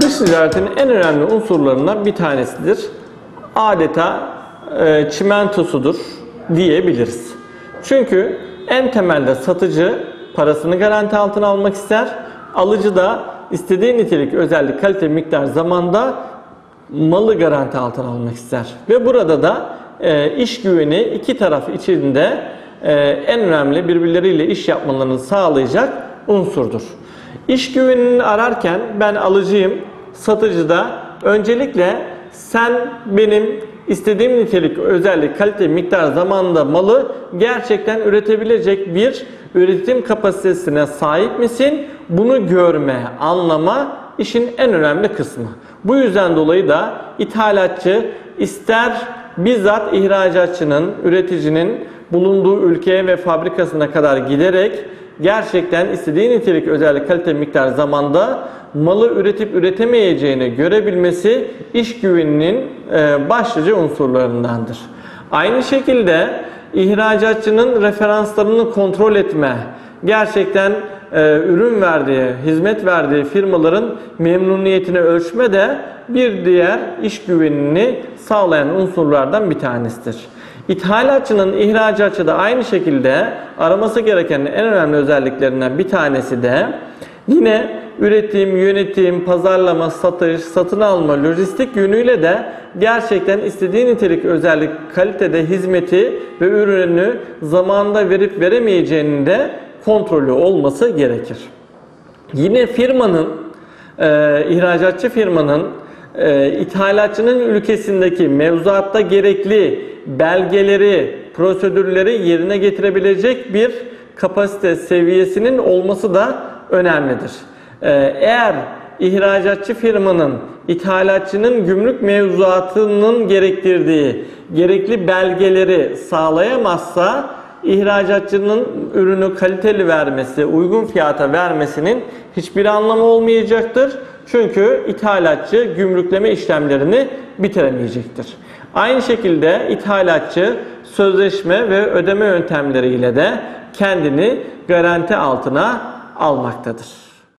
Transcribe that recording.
Dış ticaretin en önemli unsurlarından bir tanesidir. Adeta e, çimentosudur diyebiliriz. Çünkü en temelde satıcı parasını garanti altına almak ister. Alıcı da istediği nitelik, özellik, kalite, miktar, zamanda malı garanti altına almak ister. Ve burada da e, iş güveni iki taraf içinde en önemli birbirleriyle iş yapmalarını sağlayacak unsurdur. İş güvenini ararken ben alıcıyım, satıcı da öncelikle sen benim istediğim nitelik, özellik, kalite, miktar, zamanda malı gerçekten üretebilecek bir üretim kapasitesine sahip misin? Bunu görme, anlama işin en önemli kısmı. Bu yüzden dolayı da ithalatçı ister bizzat ihracatçının, üreticinin bulunduğu ülkeye ve fabrikasına kadar giderek gerçekten istediği nitelik, özellik, kalite, miktar, zamanda malı üretip üretemeyeceğini görebilmesi iş güveninin e, başlıca unsurlarındandır. Aynı şekilde ihracatçının referanslarını kontrol etme, gerçekten e, ürün verdiği, hizmet verdiği firmaların memnuniyetini ölçme de bir diğer iş güvenini sağlayan unsurlardan bir tanesidir. İthalatçının ihracatçı da aynı şekilde araması gereken en önemli özelliklerinden bir tanesi de yine üretim, yönetim, pazarlama, satış, satın alma, lojistik yönüyle de gerçekten istediği nitelik, özellik, kalitede hizmeti ve ürünü zamanında verip veremeyeceğinin de kontrolü olması gerekir. Yine firmanın, e, ihracatçı firmanın e, ithalatçının ülkesindeki mevzuatta gerekli belgeleri, prosedürleri yerine getirebilecek bir kapasite seviyesinin olması da önemlidir. Ee, eğer ihracatçı firmanın ithalatçının gümrük mevzuatının gerektirdiği gerekli belgeleri sağlayamazsa ihracatçının ürünü kaliteli vermesi, uygun fiyata vermesinin hiçbir anlamı olmayacaktır. Çünkü ithalatçı gümrükleme işlemlerini bitiremeyecektir. Aynı şekilde ithalatçı sözleşme ve ödeme yöntemleriyle de kendini garanti altına almaktadır.